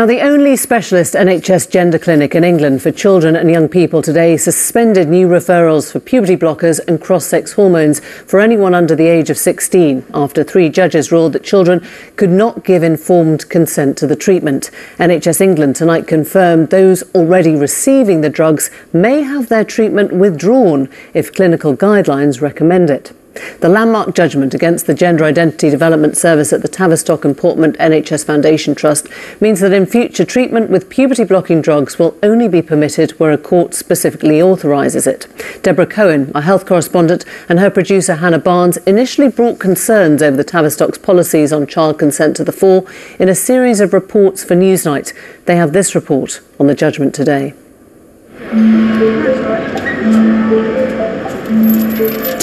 Now, the only specialist NHS gender clinic in England for children and young people today suspended new referrals for puberty blockers and cross sex hormones for anyone under the age of 16 after three judges ruled that children could not give informed consent to the treatment. NHS England tonight confirmed those already receiving the drugs may have their treatment withdrawn if clinical guidelines recommend it. The landmark judgment against the Gender Identity Development Service at the Tavistock and Portman NHS Foundation Trust means that in future treatment with puberty blocking drugs will only be permitted where a court specifically authorises it. Deborah Cohen, our health correspondent, and her producer Hannah Barnes initially brought concerns over the Tavistock's policies on child consent to the fore in a series of reports for Newsnight. They have this report on the judgment today.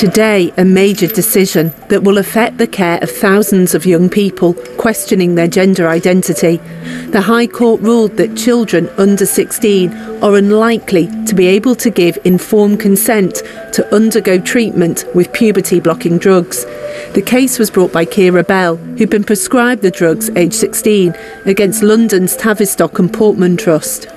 Today, a major decision that will affect the care of thousands of young people questioning their gender identity. The High Court ruled that children under 16 are unlikely to be able to give informed consent to undergo treatment with puberty blocking drugs. The case was brought by Keira Bell, who'd been prescribed the drugs aged 16, against London's Tavistock and Portman Trust.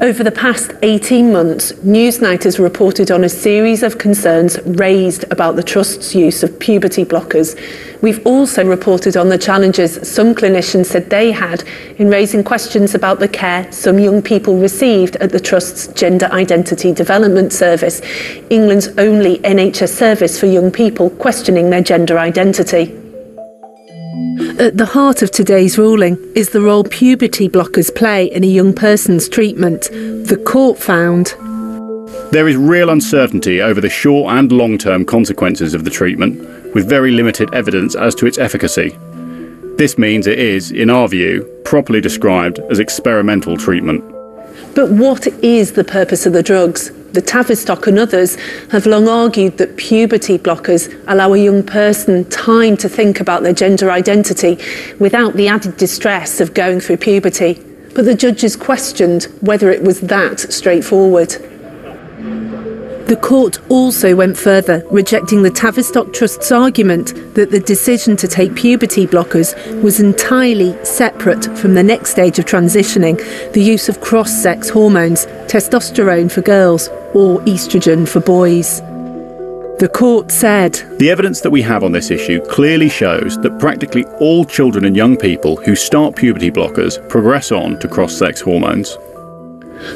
Over the past 18 months, Newsnight has reported on a series of concerns raised about the Trust's use of puberty blockers. We've also reported on the challenges some clinicians said they had in raising questions about the care some young people received at the Trust's Gender Identity Development Service, England's only NHS service for young people questioning their gender identity. At the heart of today's ruling is the role puberty blockers play in a young person's treatment. The court found there is real uncertainty over the short and long term consequences of the treatment, with very limited evidence as to its efficacy. This means it is, in our view, properly described as experimental treatment. But what is the purpose of the drugs? The Tavistock and others have long argued that puberty blockers allow a young person time to think about their gender identity without the added distress of going through puberty. But the judges questioned whether it was that straightforward. The court also went further, rejecting the Tavistock Trust's argument that the decision to take puberty blockers was entirely separate from the next stage of transitioning, the use of cross sex hormones, testosterone for girls or estrogen for boys. The court said The evidence that we have on this issue clearly shows that practically all children and young people who start puberty blockers progress on to cross sex hormones.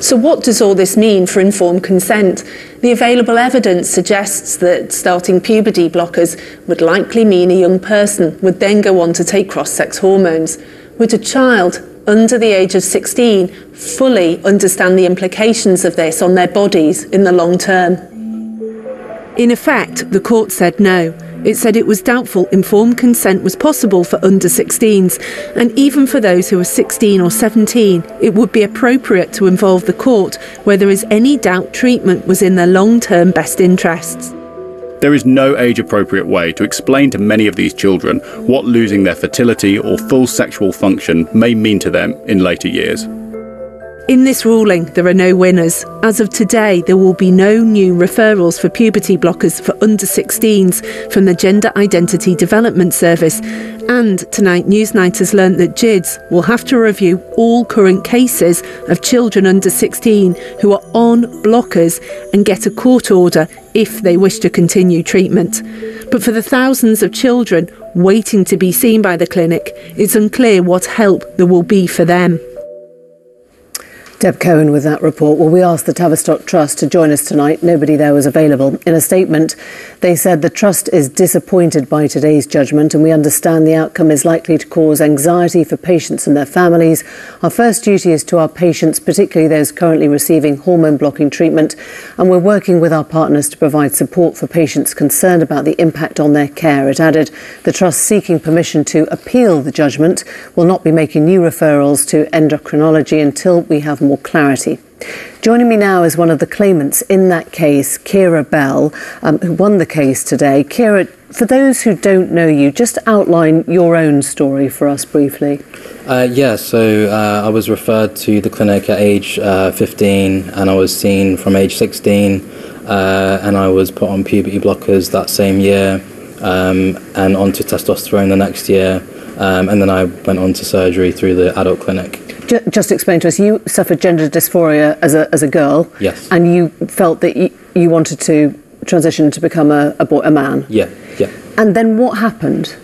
So, what does all this mean for informed consent? The available evidence suggests that starting puberty blockers would likely mean a young person would then go on to take cross sex hormones. Would a child under the age of 16 fully understand the implications of this on their bodies in the long term? In effect, the court said no. It said it was doubtful informed consent was possible for under 16s, and even for those who are 16 or 17, it would be appropriate to involve the court where there is any doubt treatment was in their long term best interests. There is no age appropriate way to explain to many of these children what losing their fertility or full sexual function may mean to them in later years. In this ruling, there are no winners. As of today, there will be no new referrals for puberty blockers for under 16s from the Gender Identity Development Service. And tonight, Newsnight has learnt that GIDS will have to review all current cases of children under 16 who are on blockers and get a court order if they wish to continue treatment. But for the thousands of children waiting to be seen by the clinic, it's unclear what help there will be for them. Deb Cohen with that report. Well, we asked the Tavistock Trust to join us tonight. Nobody there was available. In a statement, they said the Trust is disappointed by today's judgment and we understand the outcome is likely to cause anxiety for patients and their families. Our first duty is to our patients, particularly those currently receiving hormone blocking treatment, and we're working with our partners to provide support for patients concerned about the impact on their care. It added the Trust seeking permission to appeal the judgment will not be making new referrals to endocrinology until we have more clarity. Joining me now is one of the claimants in that case, Keira Bell, um, who won the case today. Keira, for those who don't know you, just outline your own story for us briefly. Uh, yeah, so uh, I was referred to the clinic at age uh, 15 and I was seen from age 16 uh, and I was put on puberty blockers that same year um, and onto testosterone the next year um, and then I went on to surgery through the adult clinic. Ju- just explain to us, you suffered gender dysphoria as a, as a girl. Yes. And you felt that you, you wanted to transition to become a, a, boy, a man. Yeah, yeah. And then what happened?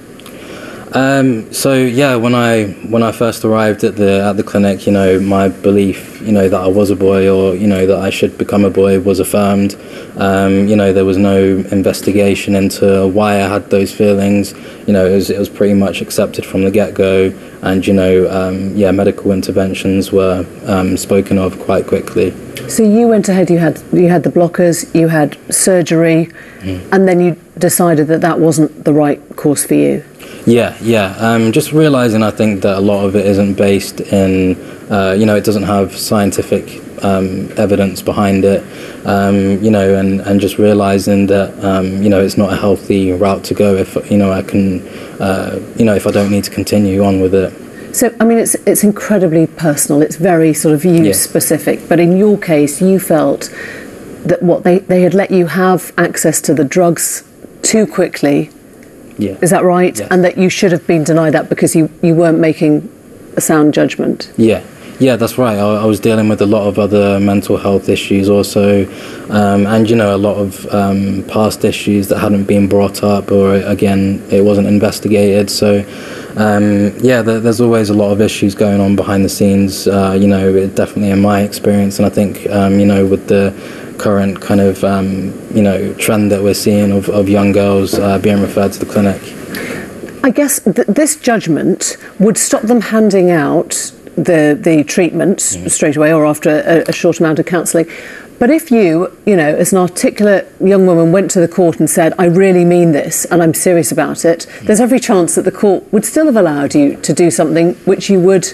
Um, so yeah, when I when I first arrived at the at the clinic, you know, my belief, you know, that I was a boy or you know that I should become a boy was affirmed. Um, you know, there was no investigation into why I had those feelings. You know, it was it was pretty much accepted from the get go, and you know, um, yeah, medical interventions were um, spoken of quite quickly. So you went ahead. You had you had the blockers. You had surgery, mm. and then you decided that that wasn't the right course for you. Yeah, yeah. Um, just realizing, I think that a lot of it isn't based in, uh, you know, it doesn't have scientific um, evidence behind it, um, you know, and, and just realizing that, um, you know, it's not a healthy route to go if, you know, I can, uh, you know, if I don't need to continue on with it. So, I mean, it's, it's incredibly personal, it's very sort of use yeah. specific, but in your case, you felt that what they, they had let you have access to the drugs too quickly yeah. Is that right? Yes. And that you should have been denied that because you, you weren't making a sound judgment? Yeah. Yeah, that's right. I, I was dealing with a lot of other mental health issues also, um, and you know, a lot of um, past issues that hadn't been brought up, or again, it wasn't investigated. So, um, yeah, there, there's always a lot of issues going on behind the scenes. Uh, you know, definitely in my experience, and I think um, you know, with the current kind of um, you know trend that we're seeing of, of young girls uh, being referred to the clinic. I guess th- this judgment would stop them handing out the the treatment mm. straight away or after a, a short amount of counselling. But if you, you know, as an articulate young woman went to the court and said, I really mean this and I'm serious about it, mm. there's every chance that the court would still have allowed you to do something which you would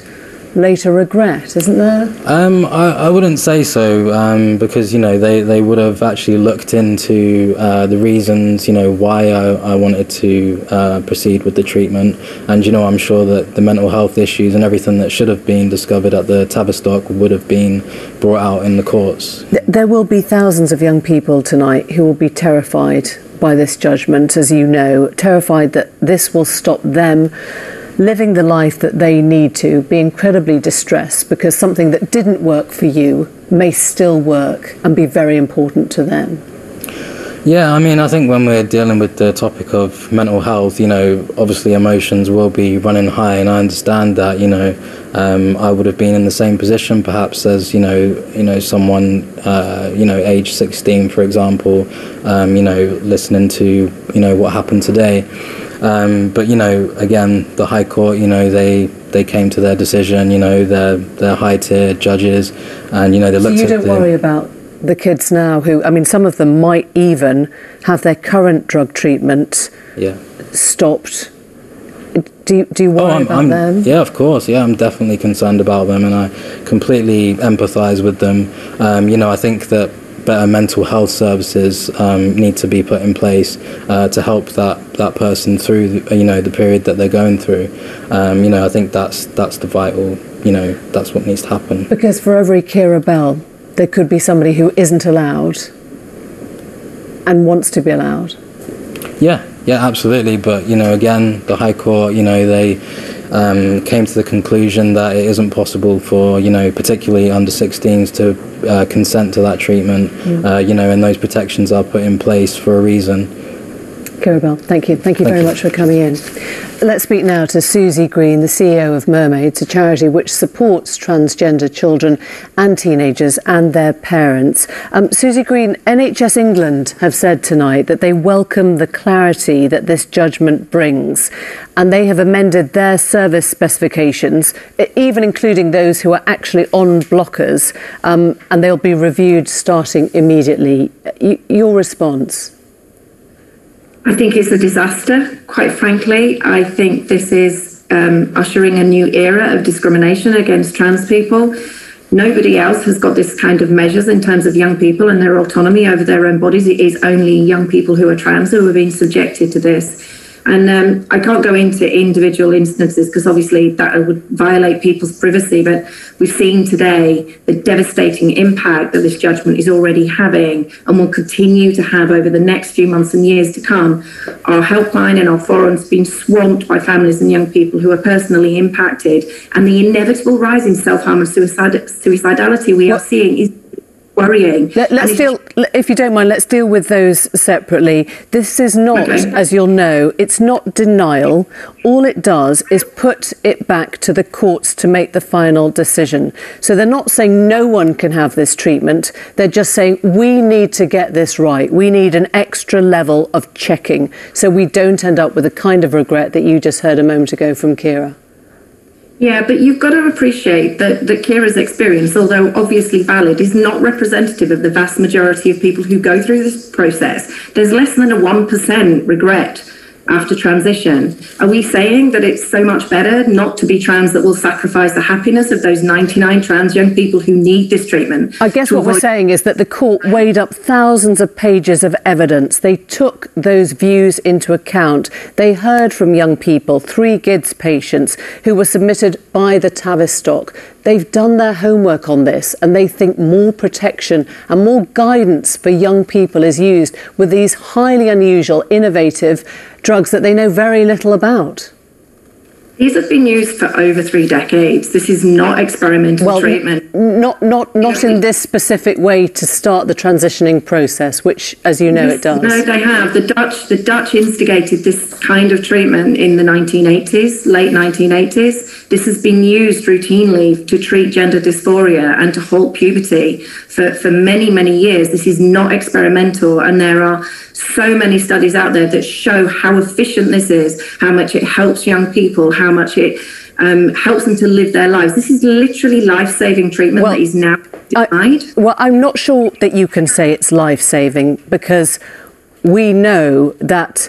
later regret, isn't there? Um, I, I wouldn't say so um, because you know they, they would have actually looked into uh, the reasons you know why I, I wanted to uh, proceed with the treatment, and you know I'm sure that the mental health issues and everything that should have been discovered at the Tavistock would have been brought out in the courts. There will be thousands of young people tonight who will be terrified by this judgment, as you know, terrified that this will stop them living the life that they need to, be incredibly distressed because something that didn't work for you may still work and be very important to them. Yeah, I mean, I think when we're dealing with the topic of mental health, you know, obviously emotions will be running high, and I understand that. You know, um, I would have been in the same position, perhaps as you know, you know, someone, uh, you know, age 16, for example, um, you know, listening to you know what happened today. Um, but you know, again, the High Court, you know, they they came to their decision. You know, they're they're high tier judges, and you know they looked. So you don't the, worry about the kids now who, I mean, some of them might even have their current drug treatment yeah. stopped. Do you, do you worry oh, I'm, about I'm, them? Yeah, of course. Yeah, I'm definitely concerned about them, and I completely empathise with them. Um, you know, I think that better mental health services um, need to be put in place uh, to help that, that person through the, you know the period that they're going through. Um, you know, I think that's that's the vital. You know, that's what needs to happen. Because for every Keira Bell, there could be somebody who isn't allowed and wants to be allowed. Yeah, yeah, absolutely. But you know, again, the High Court, you know, they um, came to the conclusion that it isn't possible for you know particularly under 16s to uh, consent to that treatment. Mm. Uh, you know, and those protections are put in place for a reason. Keira Bell, thank you. Thank you thank very you. much for coming in. Let's speak now to Susie Green, the CEO of Mermaids, a charity which supports transgender children and teenagers and their parents. Um, Susie Green, NHS England have said tonight that they welcome the clarity that this judgment brings, and they have amended their service specifications, even including those who are actually on blockers, um, and they'll be reviewed starting immediately. Y- your response? I think it's a disaster, quite frankly. I think this is um, ushering a new era of discrimination against trans people. Nobody else has got this kind of measures in terms of young people and their autonomy over their own bodies. It is only young people who are trans who are being subjected to this. And um, I can't go into individual instances because obviously that would violate people's privacy. But we've seen today the devastating impact that this judgment is already having and will continue to have over the next few months and years to come. Our helpline and our forums being swamped by families and young people who are personally impacted, and the inevitable rise in self harm and suicide, suicidality we are seeing is worrying. Let, us deal, if you don't mind, let's deal with those separately. This is not, okay. as you'll know, it's not denial. All it does is put it back to the courts to make the final decision. So they're not saying no one can have this treatment. They're just saying we need to get this right. We need an extra level of checking so we don't end up with the kind of regret that you just heard a moment ago from Keira. Yeah, but you've got to appreciate that, that Keira's experience, although obviously valid, is not representative of the vast majority of people who go through this process. There's less than a 1% regret after transition. Are we saying that it's so much better not to be trans that we'll sacrifice the happiness of those 99 trans young people who need this treatment? I guess what avoid- we're saying is that the court weighed up thousands of pages of evidence. They took those views into account. They heard from young people, three GIDS patients who were submitted by the Tavistock. They've done their homework on this and they think more protection and more guidance for young people is used with these highly unusual, innovative drugs that they know very little about. These have been used for over three decades. This is not experimental well, treatment. Not, not, not in this specific way to start the transitioning process, which, as you know, yes, it does. No, they have. The Dutch, the Dutch instigated this kind of treatment in the 1980s, late 1980s. This has been used routinely to treat gender dysphoria and to halt puberty for, for many, many years. This is not experimental, and there are so many studies out there that show how efficient this is, how much it helps young people, how much it um, helps them to live their lives. This is literally life saving treatment well, that is now denied. I, well, I'm not sure that you can say it's life saving because we know that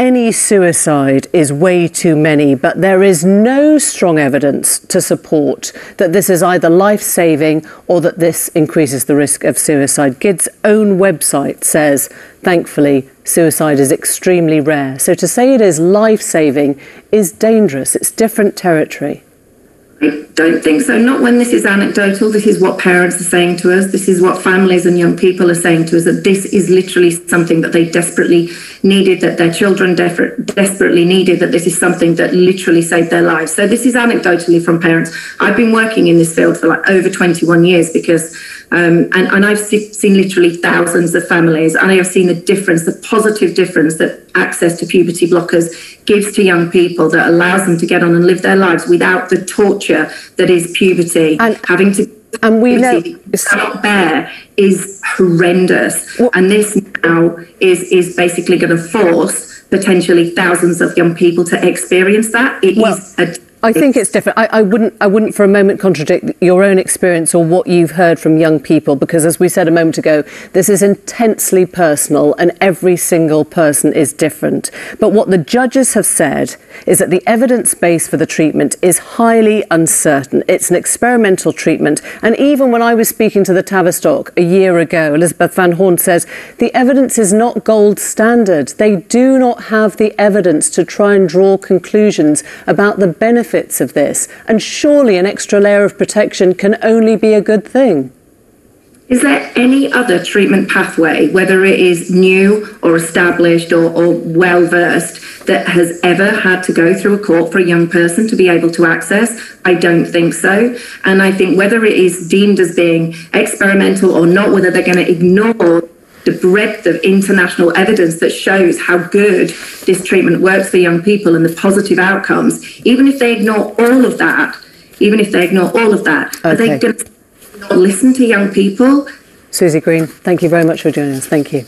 any suicide is way too many, but there is no strong evidence to support that this is either life saving or that this increases the risk of suicide. GID's own website says, thankfully, suicide is extremely rare. So to say it is life saving is dangerous, it's different territory. I don't think so. Not when this is anecdotal. This is what parents are saying to us. This is what families and young people are saying to us that this is literally something that they desperately needed, that their children def- desperately needed, that this is something that literally saved their lives. So this is anecdotally from parents. I've been working in this field for like over 21 years because um, and, and I've seen literally thousands of families, and I have seen the difference, the positive difference that access to puberty blockers gives to young people that allows them to get on and live their lives without the torture that is puberty. And having to and we know cannot bear is horrendous. Well, and this now is is basically going to force potentially thousands of young people to experience that. It well, is a I think it's different. I, I, wouldn't. I wouldn't for a moment contradict your own experience or what you've heard from young people, because as we said a moment ago, this is intensely personal, and every single person is different. But what the judges have said is that the evidence base for the treatment is highly uncertain. It's an experimental treatment, and even when I was speaking to the Tavistock a year ago, Elizabeth Van Horn says the evidence is not gold standard. They do not have the evidence to try and draw conclusions about the benefits benefits of this, and surely an extra layer of protection can only be a good thing. Is there any other treatment pathway, whether it is new or established or, or well versed, that has ever had to go through a court for a young person to be able to access? I don't think so. And I think whether it is deemed as being experimental or not, whether they're going to ignore the breadth of international evidence that shows how good this treatment works for young people and the positive outcomes, even if they ignore all of that, even if they ignore all of that, okay. are they going to listen to young people? Susie Green, thank you very much for joining us. Thank you.